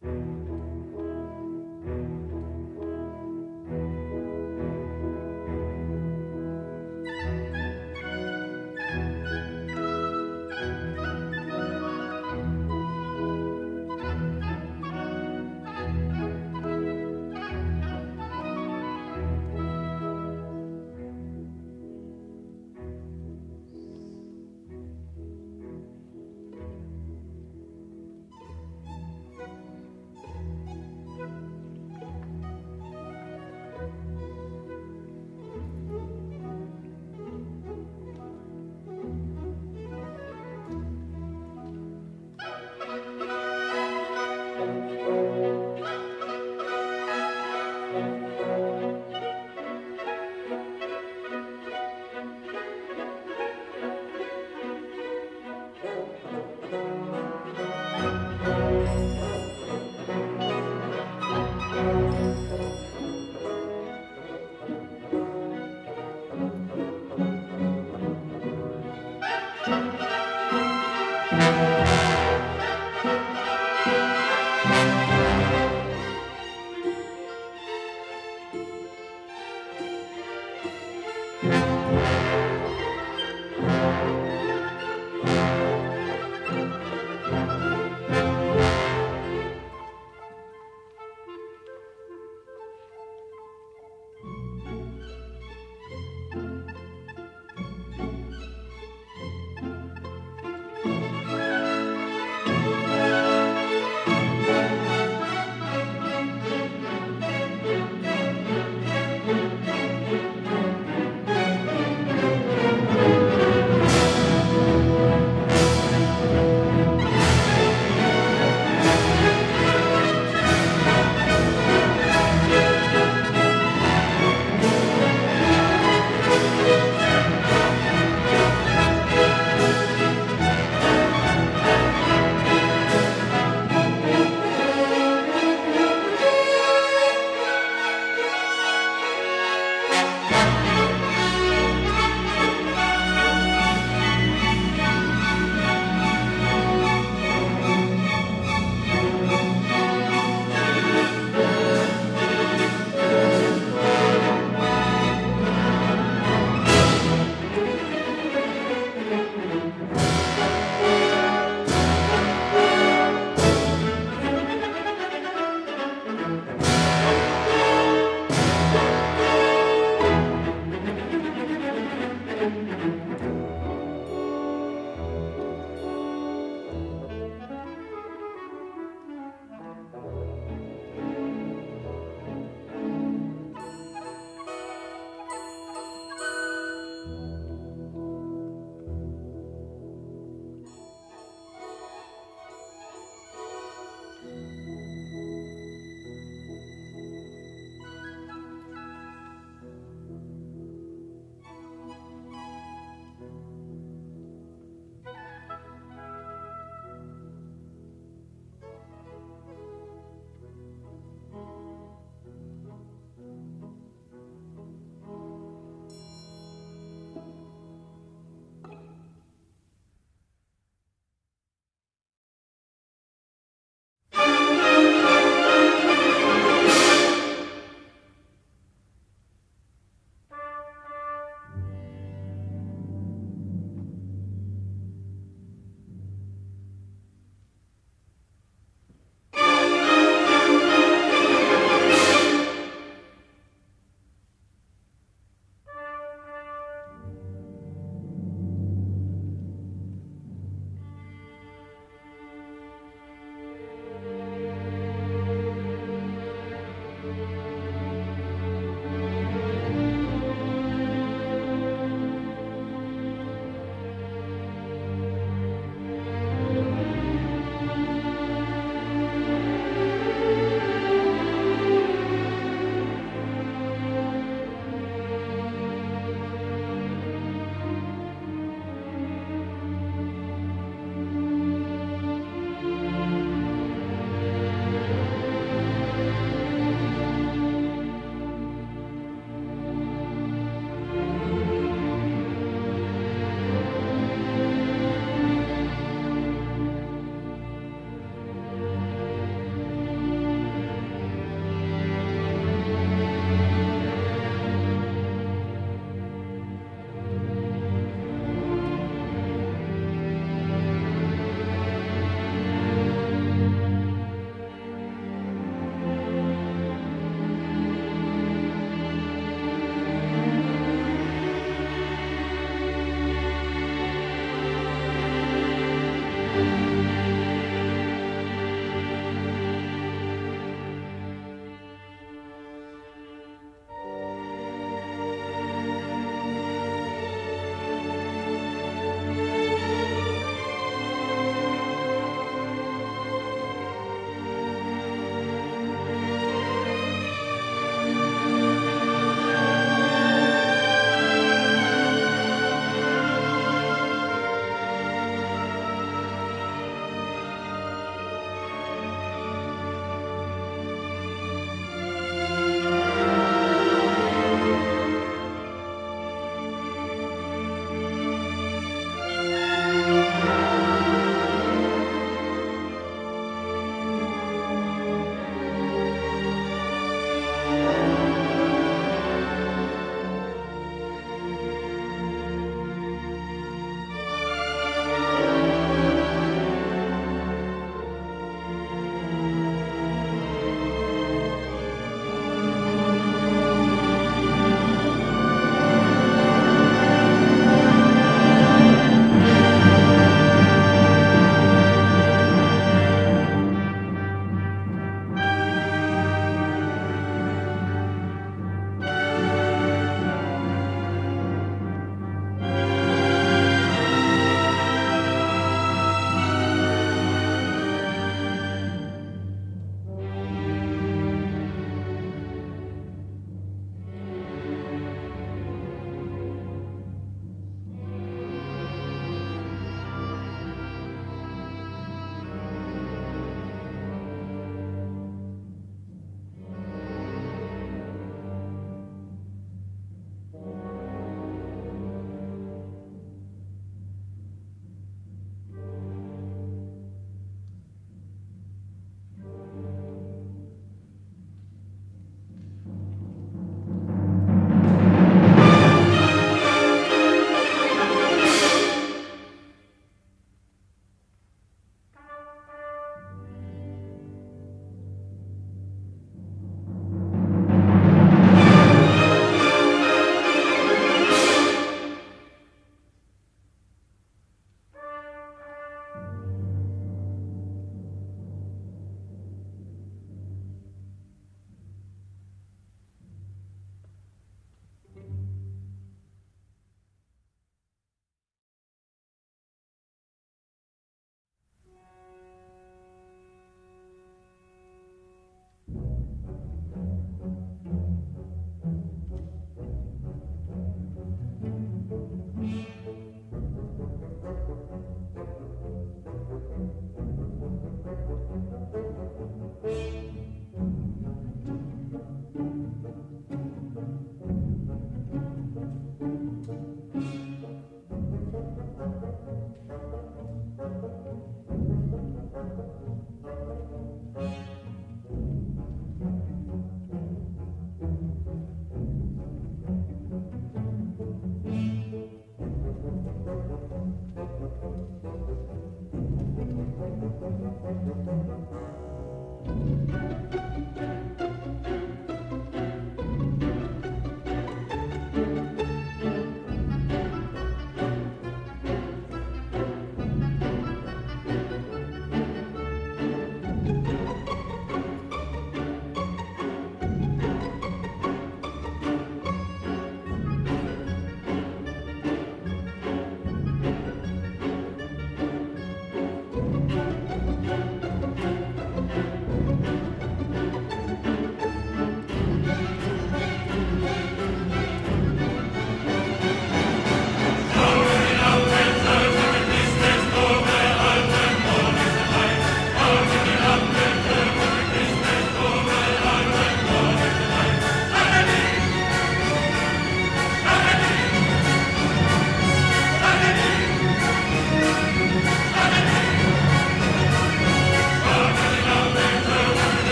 Música